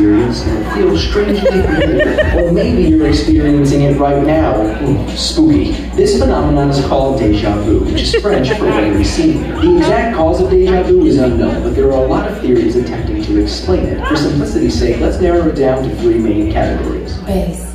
experience feels strangely familiar. or maybe you're experiencing it right now. Spooky. This phenomenon is called deja vu, which is French for when we see. The exact cause of deja vu is unknown, but there are a lot of theories attempting to explain it. For simplicity's sake, let's narrow it down to three main categories. Bass.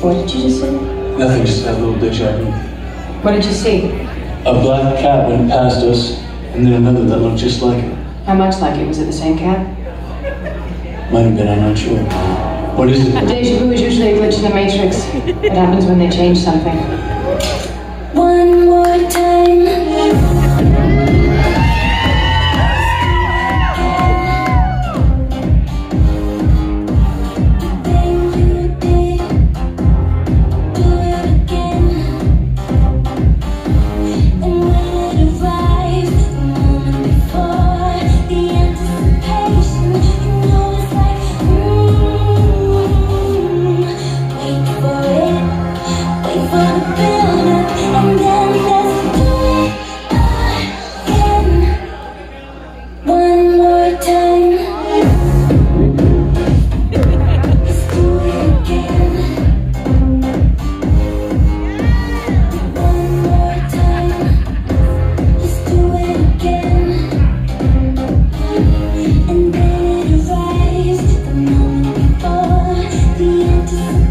What did you just say? Nothing, just had a little deja vu. What did you see? A black cat went past us, and then another that looked just like it. How much like it? Was it the same cat? Might have been, I'm not sure. What is A it? deja vu is usually a glitch in the matrix. What happens when they change something? again.